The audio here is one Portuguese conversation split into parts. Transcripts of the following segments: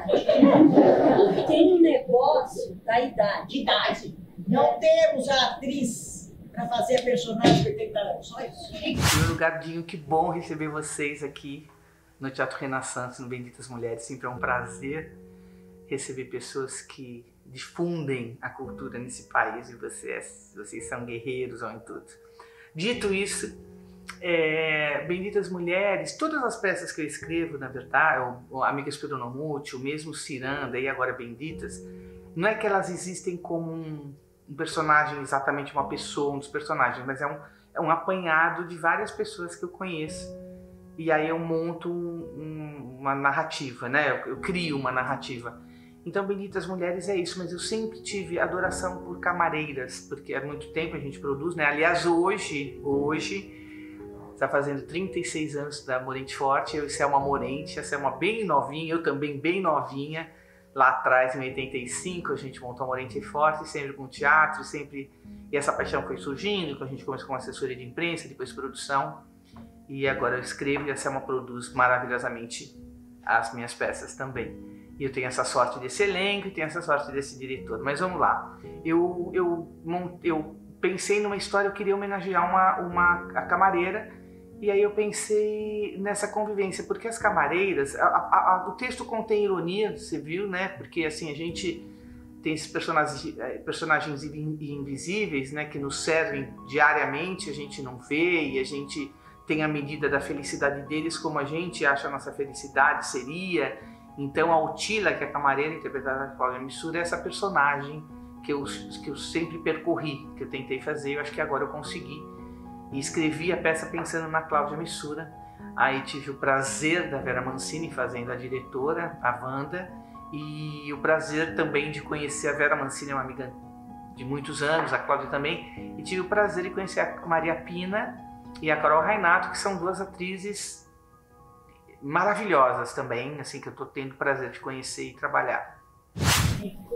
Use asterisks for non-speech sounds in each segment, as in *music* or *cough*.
metade. Tem um negócio da idade. Idade. Não temos a atriz para fazer a personagem de 80 anos. Só isso. Meu lugarzinho, que bom receber vocês aqui no Teatro Renaissance, no Benditas Mulheres. Sempre é um prazer receber pessoas que difundem a cultura nesse país e vocês, vocês são guerreiros em tudo. Dito isso, é, Benditas Mulheres, todas as peças que eu escrevo, na verdade, o, o Amigas Peronomútil, mesmo Ciranda e agora Benditas, não é que elas existem como um, um, personagem, exatamente uma pessoa, um dos personagens, mas é um, é um apanhado de várias pessoas que eu conheço. E aí eu monto um, uma narrativa, né? Eu, eu crio uma narrativa. Então, Benditas Mulheres é isso, mas eu sempre tive adoração por camareiras, porque há muito tempo a gente produz, né? Aliás, hoje, hoje, está fazendo 36 anos da Morente Forte, eu e Selma Morente, a Selma bem novinha, eu também bem novinha, lá atrás, em 85, a gente montou a Morente Forte, sempre com teatro, sempre... E essa paixão foi surgindo, a gente começou com assessoria de imprensa, depois produção, e agora eu escrevo e a Selma produz maravilhosamente as minhas peças também. E eu tenho essa sorte desse elenco tenho essa sorte desse diretor. Mas vamos lá. Eu, eu, eu pensei numa história, eu queria homenagear uma, uma a camareira. E aí eu pensei nessa convivência, porque as camareiras, a, a, a, o texto contém ironia, você viu, né? Porque assim, a gente tem esses personagens, eh, personagens invisíveis, né? Que nos servem diariamente, a gente não vê e a gente tem a medida da felicidade deles como a gente acha a nossa felicidade seria então a Otila, que é a camareira interpretada por Cláudia Missura, é essa personagem que eu, que eu sempre percorri, que eu tentei fazer, eu acho que agora eu consegui. E escrevi a peça pensando na Cláudia Missura. Aí tive o prazer da Vera Mancini fazendo a diretora, a Wanda, e o prazer também de conhecer a Vera Mancini, uma amiga de muitos anos, a Cláudia também, e tive o prazer de conhecer a Maria Pina e a Carol Rainato, que são duas atrizes maravilhosas também, assim, que eu tô tendo prazer de conhecer e trabalhar.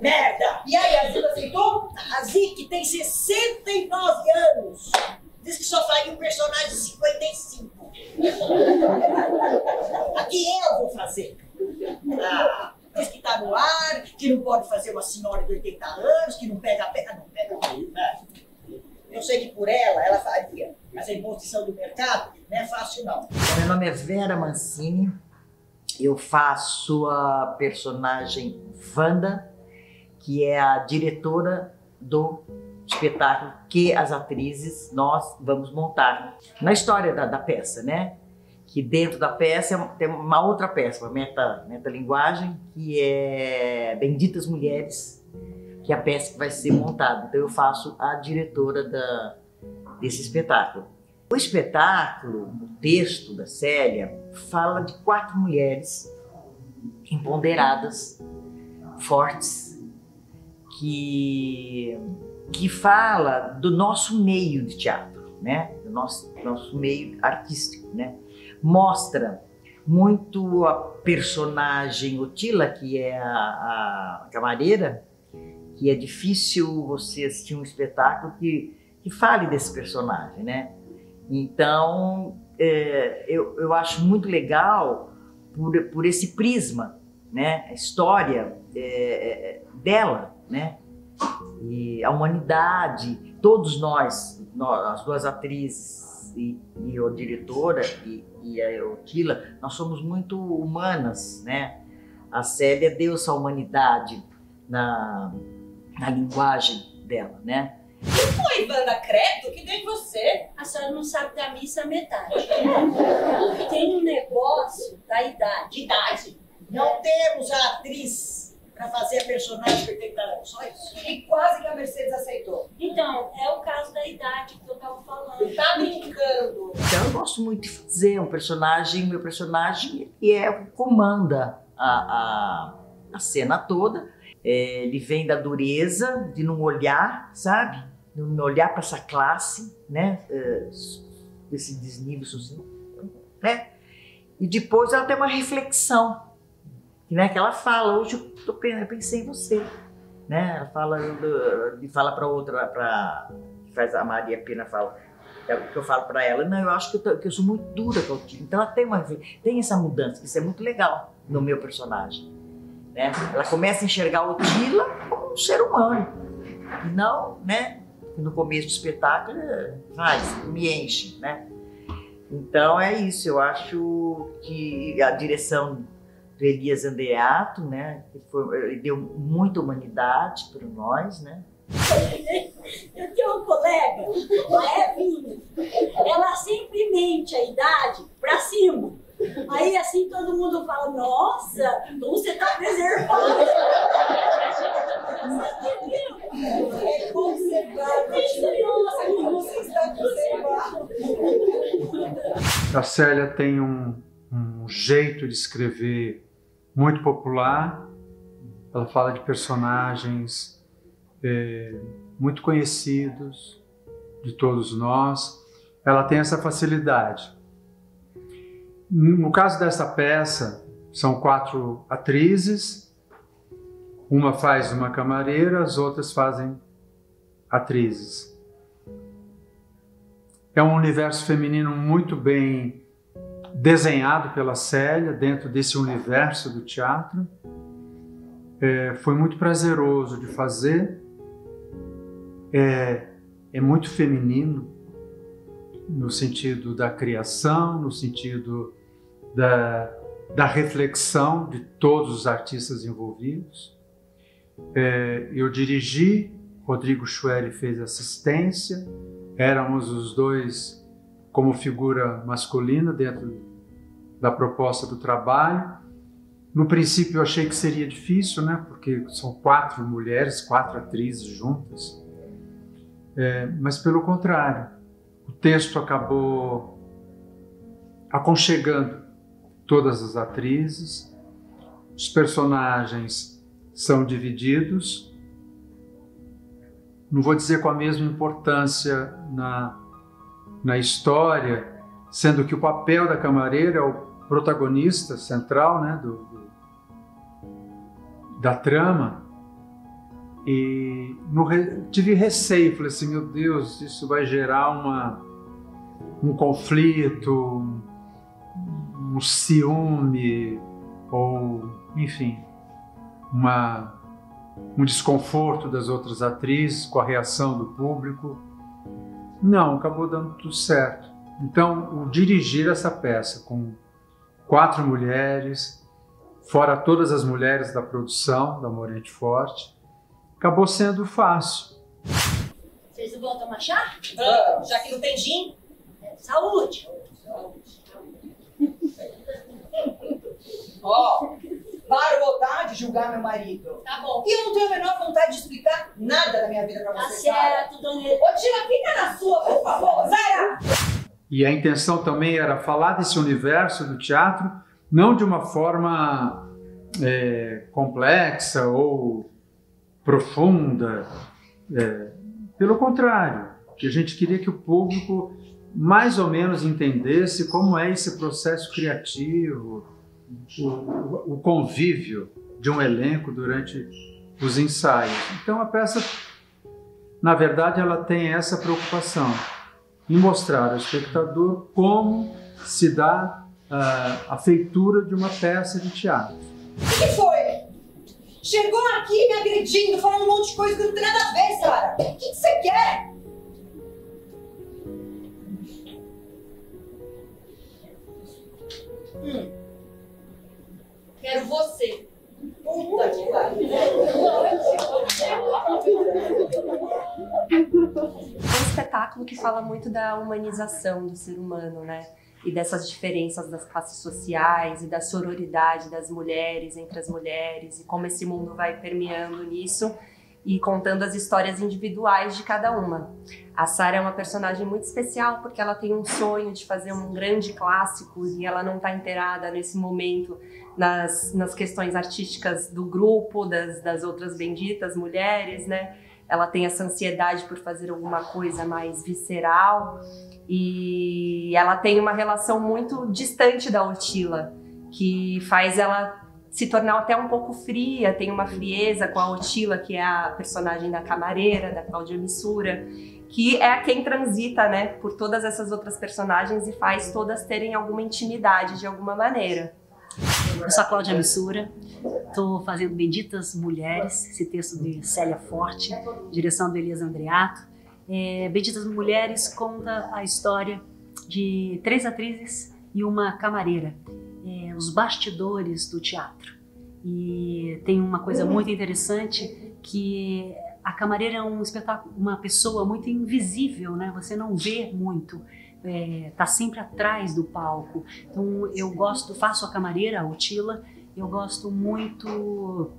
Merda! E aí, a Zila aceitou? A Zic tem 69 anos. Diz que só faria um personagem de 55. Aqui eu vou fazer. Ah, diz que tá no ar, que não pode fazer uma senhora de 80 anos, que não pega a pega, não pega a eu sei que por ela, ela faria, mas a imposição do mercado não é fácil não. Meu nome é Vera Mancini, eu faço a personagem Wanda, que é a diretora do espetáculo que as atrizes nós vamos montar. Na história da, da peça, né? Que dentro da peça tem uma outra peça, uma meta, metalinguagem, que é Benditas Mulheres, que a peça vai ser montada. Então eu faço a diretora da, desse espetáculo. O espetáculo, o texto da Célia, fala de quatro mulheres empoderadas, fortes, que, que fala do nosso meio de teatro, né? do nosso, nosso meio artístico. Né? Mostra muito a personagem Otila, que é a, a camareira, que é difícil você assistir um espetáculo que, que fale desse personagem, né? Então, é, eu, eu acho muito legal por, por esse prisma, né? A história é, é, dela, né? E a humanidade, todos nós, nós as duas atrizes e, e a diretora e, e a Otila, nós somos muito humanas, né? A Célia deu essa humanidade na, na linguagem dela, né? Que foi, Wanda Credo? Que nem você? A senhora não sabe da missa metade. Tem um negócio da idade. Idade? Não temos a atriz para fazer a personagem de 80 anos, só isso. E quase que a Mercedes aceitou. Então, é o caso da idade que eu tava falando. Tá brincando. Então, eu gosto muito de fazer um personagem, meu personagem, e é o que comanda a, a, a cena toda é, ele vem da dureza, de não olhar, sabe? De não olhar para essa classe, né? É, desse desnível social, né? E depois ela tem uma reflexão, né? Que ela fala, hoje eu, tô, eu pensei em você, né? Ela fala, e fala para outra, para faz a Maria Pena fala, É o que eu falo para ela. Não, eu acho que eu, tô, que eu, sou muito dura com a Otila. Então ela tem, uma, tem essa mudança, isso é muito legal no meu personagem. Né? Ela começa a enxergar a Otila como um ser humano. E não, né? No começo do espetáculo, faz, me enche, né? Então é isso, eu acho que a direção do Elias Andreato, né, que foi, ele deu muita humanidade para nós, né? Eu tenho um colega, a Evinha, ela sempre mente a idade para cima. Aí assim todo mundo fala, nossa, então você está preservado. É conservado. Nossa, você está conservado. A Célia tem um, um jeito de escrever muito popular. Ela fala de personagens é, muito conhecidos de todos nós. Ela tem essa facilidade. No caso dessa peça, são quatro atrizes. Uma faz uma camareira, as outras fazem atrizes. É um universo feminino muito bem desenhado pela Célia dentro desse universo do teatro. É, foi muito prazeroso de fazer. É, é muito feminino no sentido da criação, no sentido da, da reflexão de todos os artistas envolvidos. É, eu dirigi, Rodrigo Schwelli fez assistência, éramos os dois como figura masculina dentro da proposta do trabalho. No princípio eu achei que seria difícil, né? Porque são quatro mulheres, quatro atrizes juntas. É, mas pelo contrário, o texto acabou aconchegando todas as atrizes, os personagens são divididos não vou dizer com a mesma importância na, na história, sendo que o papel da camareira é o protagonista central né, do, do da trama. E no, tive receio, falei assim: meu Deus, isso vai gerar uma, um conflito, um, ciúme, ou enfim, uma um desconforto das outras atrizes com a reação do público. Não, acabou dando tudo certo. Então, o dirigir essa peça com quatro mulheres, fora todas as mulheres da produção da Morente Forte, acabou sendo fácil. Vocês não vão tomar chá? Vamos, já que não tem gin. É, saúde. Ó, Paro vontade de julgar meu marido. Tá bom. E eu não tenho a menor vontade de explicar nada da minha vida pra Tá você, Sara. certo, dona Ô, tia, fica na sua, por favor. Zara! E a intenção também era falar desse universo do teatro, não de uma forma é, complexa ou profunda. É, pelo contrário, que a gente queria que o público mais ou menos entendesse como é esse processo criativo, o, o convívio de um elenco durante os ensaios. Então a peça, na verdade, ela tem essa preocupação em mostrar ao espectador como se dá uh, a feitura de uma peça de teatro. O que foi? Chegou aqui me agredindo, falando um monte de coisa que não tem nada a ver, Sara. O que que você quer? Hum. Quero você. Puta que pariu. É um espetáculo que fala muito da humanização do ser humano, né? E dessas diferenças das classes sociais e da sororidade das mulheres entre as mulheres e como esse mundo vai permeando nisso e contando as histórias individuais de cada uma. A Sara é uma personagem muito especial porque ela tem um sonho de fazer um grande clássico e ela não está inteirada nesse momento nas, nas questões artísticas do grupo, das, das outras benditas mulheres, né? Ela tem essa ansiedade por fazer alguma coisa mais visceral e ela tem uma relação muito distante da Otila, que faz ela se tornar até um pouco fria, tem uma frieza com a Otila, que é a personagem da camareira, da Cláudia Missura, que é quem transita, né, por todas essas outras personagens e faz todas terem alguma intimidade de alguma maneira. Eu sou a Cláudia Missura, estou fazendo Benditas Mulheres, esse texto de Célia Forte, direção do Elias Andreato. É, Benditas Mulheres conta a história de três atrizes e uma camareira, é, os bastidores do teatro. E tem uma coisa muito interessante que a camareira é um espetáculo, uma pessoa muito invisível, né? Você não vê muito, é, tá sempre atrás do palco. Então eu gosto, faço a camareira, a Otila, eu gosto muito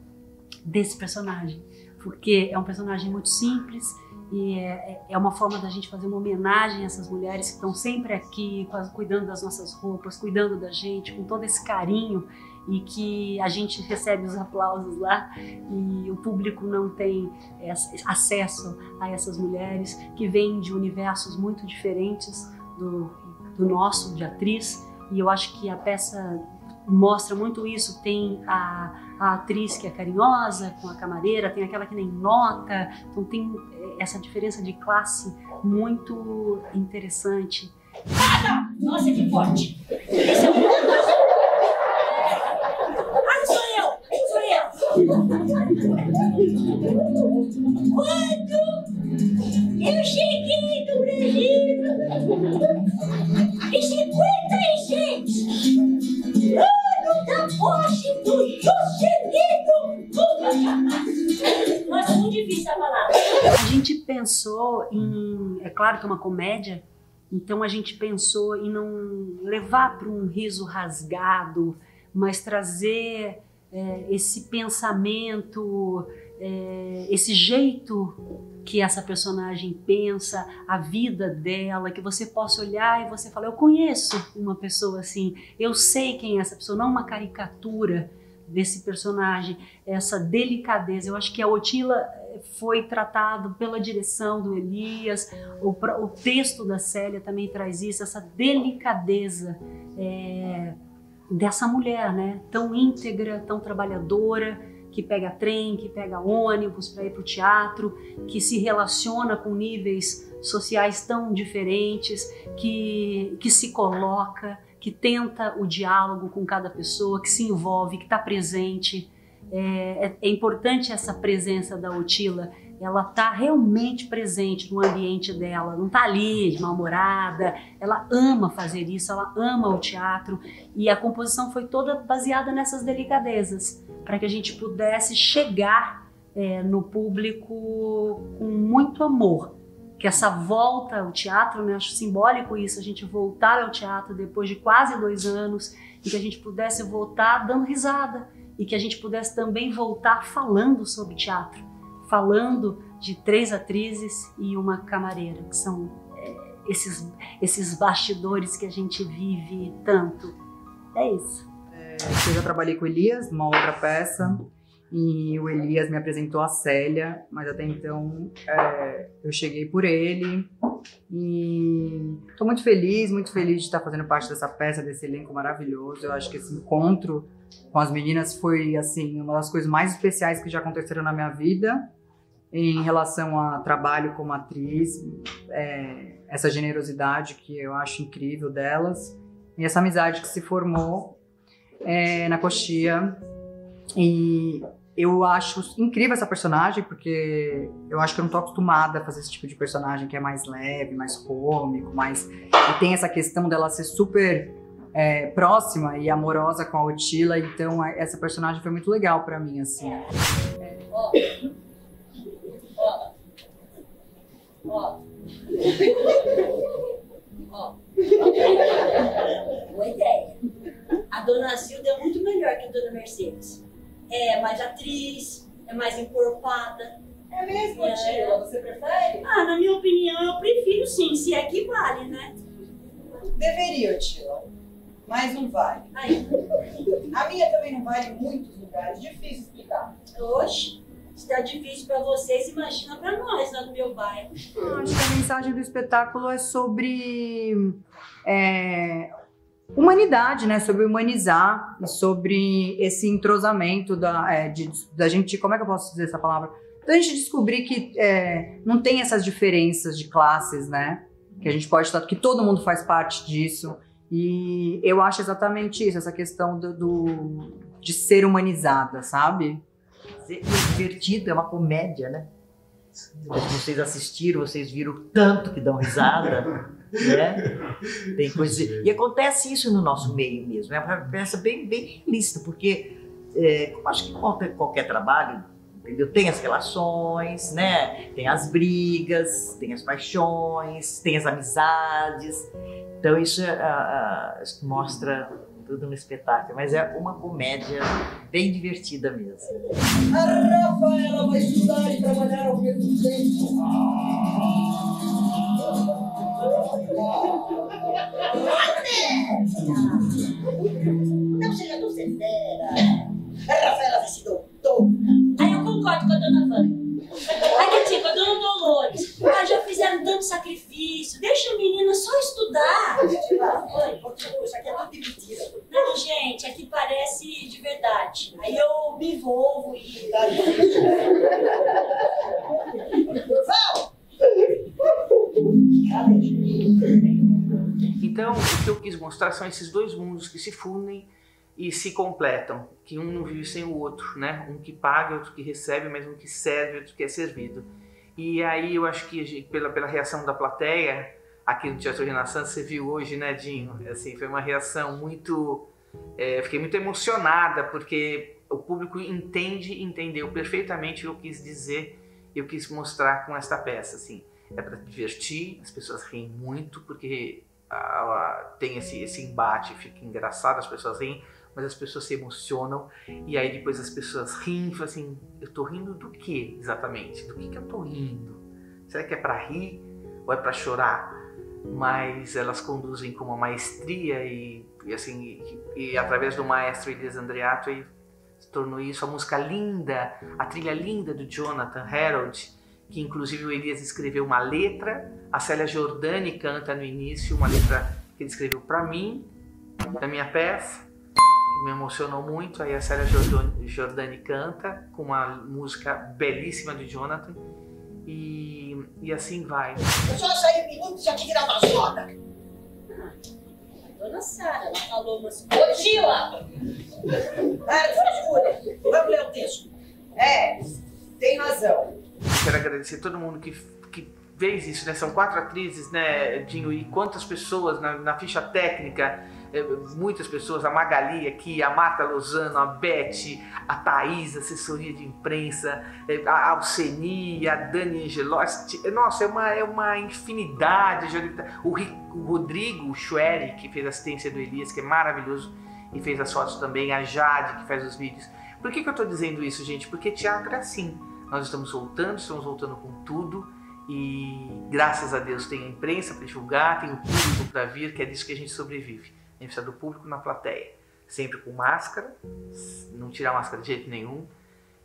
desse personagem, porque é um personagem muito simples e é, é uma forma da gente fazer uma homenagem a essas mulheres que estão sempre aqui, cuidando das nossas roupas, cuidando da gente, com todo esse carinho e que a gente recebe os aplausos lá e o público não tem acesso a essas mulheres que vêm de universos muito diferentes do, do nosso, de atriz. E eu acho que a peça mostra muito isso. Tem a, a atriz que é carinhosa com a camareira, tem aquela que nem nota, então tem eh, essa diferença de classe muito interessante. Nossa, que forte! Esse é o Quando eu! Cheguei no Brasil! Em 56, claro que é uma comédia, então a gente pensou em não levar para um riso rasgado, mas trazer é, esse pensamento, é, esse jeito que essa personagem pensa, a vida dela, que você possa olhar e você falar: Eu conheço uma pessoa assim, eu sei quem é essa pessoa, não uma caricatura desse personagem, essa delicadeza. Eu acho que a Otila foi tratado pela direção do Elias, o, o texto da Célia também traz isso, essa delicadeza. É, dessa mulher, né? Tão íntegra, tão trabalhadora, que pega trem, que pega ônibus para ir para o teatro, que se relaciona com níveis sociais tão diferentes, que, que se coloca, que tenta o diálogo com cada pessoa, que se envolve, que está presente. É, é, é importante essa presença da Otila. Ela está realmente presente no ambiente dela, não está ali de mal-humorada, ela ama fazer isso, ela ama o teatro. E a composição foi toda baseada nessas delicadezas, para que a gente pudesse chegar é, no público com muito amor. Que essa volta ao teatro, né, acho simbólico isso, a gente voltar ao teatro depois de quase dois anos e que a gente pudesse voltar dando risada e que a gente pudesse também voltar falando sobre teatro falando de três atrizes e uma camareira, que são é, esses, esses bastidores que a gente vive tanto. É isso. É, eu já trabalhei com o Elias numa outra peça e o Elias me apresentou a Célia, mas até então é, eu cheguei por ele e estou muito feliz, muito feliz de estar fazendo parte dessa peça, desse elenco maravilhoso. Eu acho que esse encontro com as meninas foi assim uma das coisas mais especiais que já aconteceram na minha vida em relação a trabalho como atriz, é, essa generosidade que eu acho incrível delas e essa amizade que se formou é, na Coxia e eu acho incrível essa personagem porque eu acho que eu não tô acostumada a fazer esse tipo de personagem que é mais leve, mais cômico, mais e tem essa questão dela ser super é, próxima e amorosa com a Otila, então essa personagem foi muito legal para mim assim. É. Ó. Ó. Boa ideia. A dona Zilda é muito melhor que a dona Mercedes. É mais atriz, é mais encorpada. É mesmo, é. tia? Você prefere? Ah, na minha opinião, eu prefiro sim, se é que vale, né? Deveria, tia. Mas não vale. Aí. A minha também não vale em muitos lugares. Difícil explicar. Oxe. Está difícil para vocês, imagina para nós lá no meu bairro. Acho que a mensagem do espetáculo é sobre é, humanidade, né? Sobre humanizar e sobre esse entrosamento da, é, de, da gente. Como é que eu posso dizer essa palavra? Da gente descobrir que é, não tem essas diferenças de classes, né? Que a gente pode estar, que todo mundo faz parte disso. E eu acho exatamente isso, essa questão do, do de ser humanizada, sabe? É divertido, é uma comédia, né? Vocês assistiram, vocês viram tanto que dão risada, *laughs* né? *laughs* Tem coisa... E acontece isso no nosso meio mesmo, é uma peça bem, bem realista, porque é, acho que qualquer, qualquer trabalho, entendeu? Tem as relações, né? Tem as brigas, tem as paixões, tem as amizades. Então isso uh, uh, mostra tudo no espetáculo, mas é uma comédia bem divertida mesmo. A Rafaela vai Então, o que eu quis mostrar são esses dois mundos que se fundem e se completam, que um não vive sem o outro, né? Um que paga, outro que recebe, mas um que serve, outro que é servido. E aí eu acho que pela, pela reação da plateia aqui no Teatro Renaissance, você viu hoje, né, Dinho? Assim, foi uma reação muito... É, fiquei muito emocionada, porque o público entende, entendeu perfeitamente o que eu quis dizer, eu quis mostrar com esta peça, assim. É para divertir, as pessoas riem muito, porque tem esse, esse embate, fica engraçado, as pessoas riem, mas as pessoas se emocionam e aí depois as pessoas riem e falam assim, eu tô rindo do que exatamente? Do que que eu tô rindo? Será que é para rir ou é para chorar? Mas elas conduzem com uma maestria e, e assim e, e, através do maestro Elias Andreato se tornou isso a música linda, a trilha linda do Jonathan Harold, que inclusive o Elias escreveu uma letra, a Célia Giordani canta no início uma letra que ele escreveu para mim, da minha peça me emocionou muito. Aí a Célia Jordani canta com uma música belíssima do Jonathan. E, e assim vai. Eu só saí minutos já te virar uma soda. Dona Sara, ela falou umas coisas. Ô, Gila! Ah, Júlia, vamos ler o texto. É, tem razão. Quero agradecer todo mundo que, que fez isso, né? São quatro atrizes, né, Dinho? E quantas pessoas na, na ficha técnica é, muitas pessoas, a Magali aqui, a Marta Lozano, a Beth, a Thaís, assessoria de imprensa, é, a Alceni, a Dani Angelotti, nossa, é uma, é uma infinidade. O, Rodrigo Schwery, que fez assistência do Elias, que é maravilhoso, e fez as fotos também, a Jade, que faz os vídeos. Por que, que eu estou dizendo isso, gente? Porque teatro é assim. Nós estamos voltando, estamos voltando com tudo e graças a Deus tem a imprensa para divulgar, tem o público para vir, que é disso que a gente sobrevive a gente precisa do público na plateia. Sempre com máscara, não tirar máscara de jeito nenhum.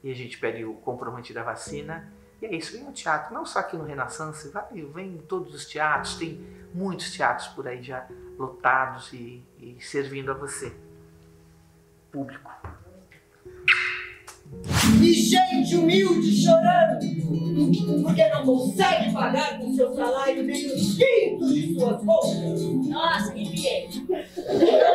E a gente pede o comprovante da vacina. E é isso, vem no teatro, não só aqui no Renaissance, vai, vem em todos os teatros, tem muitos teatros por aí já lotados e, e servindo a você, público. E gente humilde chorando, porque não consegue pagar com seu salário nem os quintos de suas roupas. Nossa, arrepiei. Olha